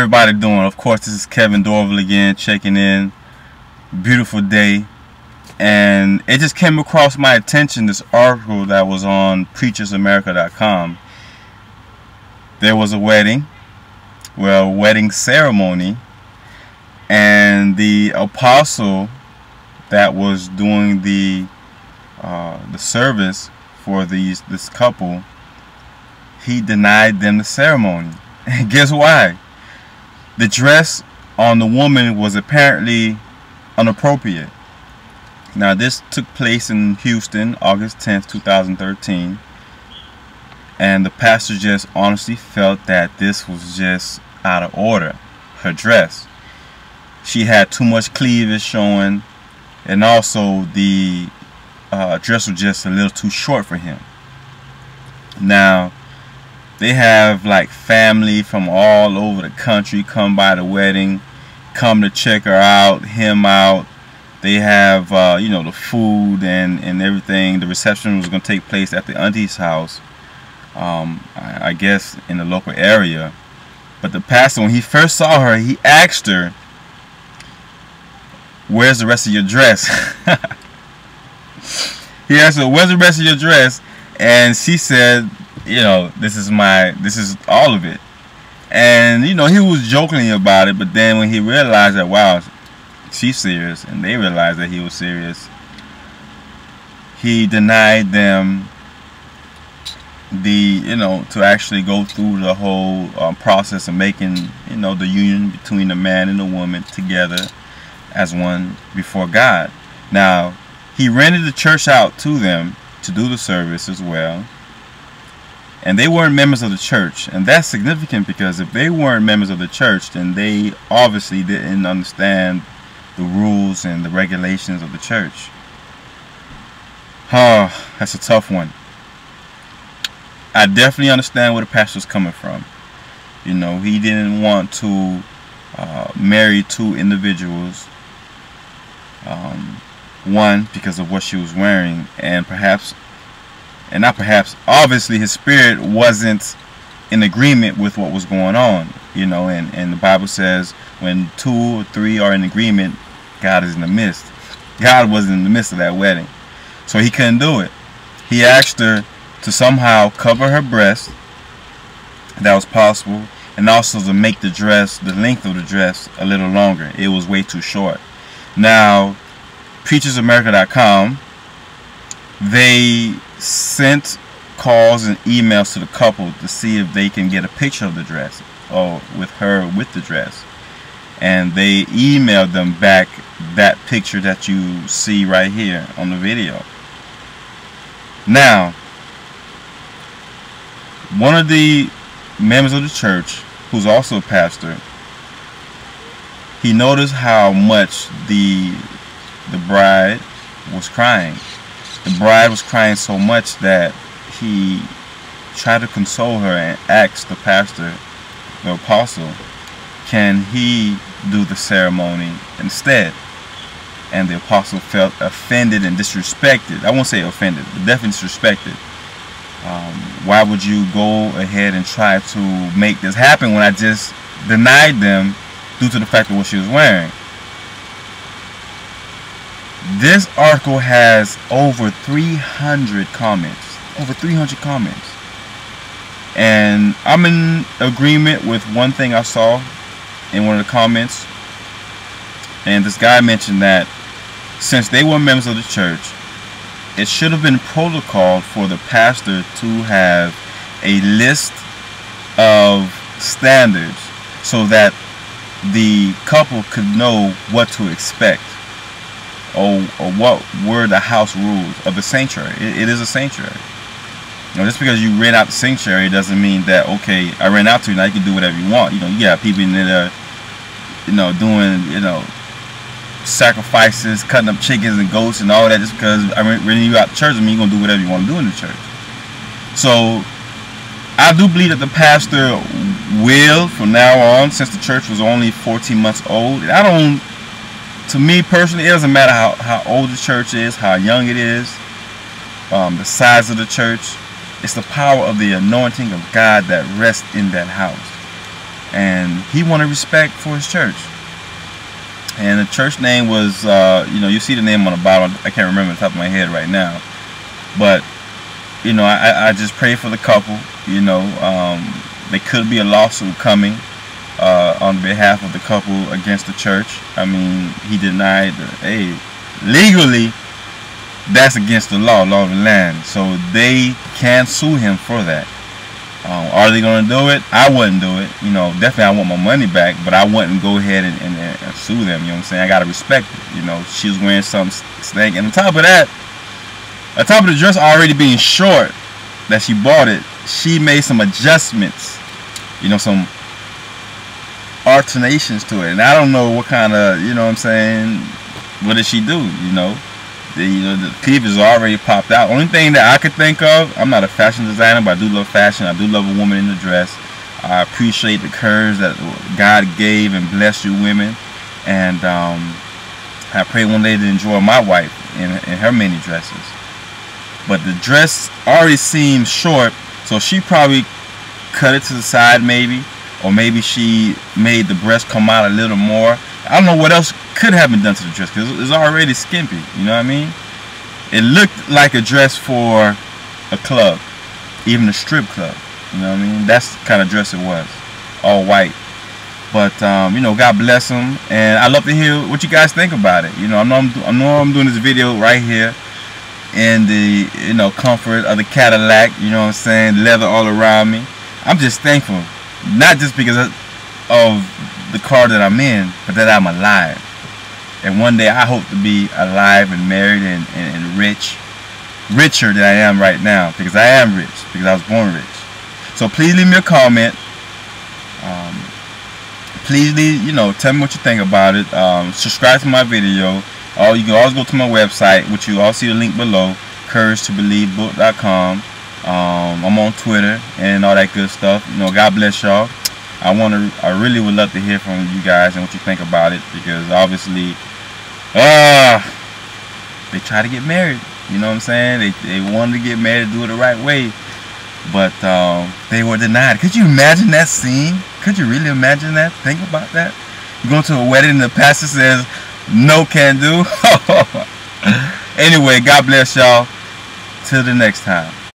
everybody doing? Of course, this is Kevin Dorival again, checking in. Beautiful day. And it just came across my attention this article that was on PreachersAmerica.com. There was a wedding, well, a wedding ceremony, and the apostle that was doing the uh, the service for these this couple, he denied them the ceremony. And guess why? The dress on the woman was apparently inappropriate. Now this took place in Houston, August 10th, 2013. And the pastor just honestly felt that this was just out of order. Her dress. She had too much cleavage showing. And also the uh, dress was just a little too short for him. Now, they have like family from all over the country come by the wedding, come to check her out, him out. They have, uh, you know, the food and, and everything. The reception was going to take place at the auntie's house, um, I, I guess in the local area. But the pastor, when he first saw her, he asked her, where's the rest of your dress? he asked her, where's the rest of your dress? And she said, you know, this is my, this is all of it. And, you know, he was joking about it, but then when he realized that, wow, she's serious, and they realized that he was serious, he denied them the, you know, to actually go through the whole um, process of making, you know, the union between the man and the woman together as one before God. Now, he rented the church out to them to do the service as well and they weren't members of the church. And that's significant because if they weren't members of the church then they obviously didn't understand the rules and the regulations of the church. Oh that's a tough one. I definitely understand where the pastor's coming from. You know he didn't want to uh, marry two individuals um, one because of what she was wearing and perhaps and not perhaps obviously his spirit wasn't in agreement with what was going on you know and and the bible says when two or three are in agreement god is in the midst. God was in the midst of that wedding. So he couldn't do it. He asked her to somehow cover her breast. That was possible. And also to make the dress the length of the dress a little longer. It was way too short. Now preachersamerica.com they sent calls and emails to the couple to see if they can get a picture of the dress or with her with the dress. And they emailed them back that picture that you see right here on the video. Now one of the members of the church who's also a pastor he noticed how much the the bride was crying the bride was crying so much that he tried to console her and asked the pastor, the apostle, can he do the ceremony instead? And the apostle felt offended and disrespected. I won't say offended, but definitely disrespected. Um, why would you go ahead and try to make this happen when I just denied them due to the fact of what she was wearing? This article has over 300 comments. Over 300 comments. And I'm in agreement with one thing I saw in one of the comments. And this guy mentioned that since they were members of the church, it should have been protocol for the pastor to have a list of standards so that the couple could know what to expect or, or what were the house rules of the sanctuary. It, it is a sanctuary. You know, just because you rent out the sanctuary doesn't mean that okay, I rent out to you now you can do whatever you want. You know, you got people in there, you know, doing you know sacrifices, cutting up chickens and goats and all that. Just because I rent you out the church, I mean you're gonna do whatever you want to do in the church. So I do believe that the pastor will, from now on, since the church was only 14 months old. I don't to me personally, it doesn't matter how, how old the church is, how young it is, um, the size of the church. It's the power of the anointing of God that rests in that house. and he wanted respect for his church. And the church name was, uh, you know, you see the name on the bottom. I can't remember the top of my head right now, but you know, I, I just pray for the couple. You know, um, there could be a lawsuit coming on behalf of the couple against the church. I mean, he denied, hey, legally, that's against the law, law of the land. So they can sue him for that. Um, are they going to do it? I wouldn't do it. You know, definitely I want my money back, but I wouldn't go ahead and, and, and sue them. You know what I'm saying? I got to respect it. You know, she was wearing some snake. And on top of that, on top of the dress already being short that she bought it, she made some adjustments. You know, some alternations to it. And I don't know what kind of, you know what I'm saying, what did she do, you know? The, you know, the cleavage already popped out. Only thing that I could think of, I'm not a fashion designer, but I do love fashion. I do love a woman in a dress. I appreciate the curves that God gave and blessed you women. And um, I pray one day to enjoy my wife in, in her many dresses. But the dress already seems short, so she probably cut it to the side maybe or maybe she made the breast come out a little more. I don't know what else could have been done to the dress because it's already skimpy. You know what I mean? It looked like a dress for a club, even a strip club. You know what I mean? That's the kind of dress it was, all white. But um, you know, God bless them, and I love to hear what you guys think about it. You know, I know I'm, I know I'm doing this video right here in the you know comfort of the Cadillac. You know what I'm saying? Leather all around me. I'm just thankful not just because of the car that I'm in, but that I'm alive. And one day I hope to be alive and married and, and, and rich. Richer than I am right now. Because I am rich. Because I was born rich. So please leave me a comment. Um, please leave, you know, tell me what you think about it. Um, subscribe to my video. Oh, you can always go to my website, which you all see the link below, couragetobelievebook.com. Um, I'm on Twitter and all that good stuff. You know, God bless y'all. I want to, I really would love to hear from you guys and what you think about it because obviously, uh, they try to get married. You know what I'm saying? They, they wanted to get married, do it the right way, but um, they were denied. Could you imagine that scene? Could you really imagine that? Think about that. You go to a wedding and the pastor says, no can do. anyway, God bless y'all. Till the next time.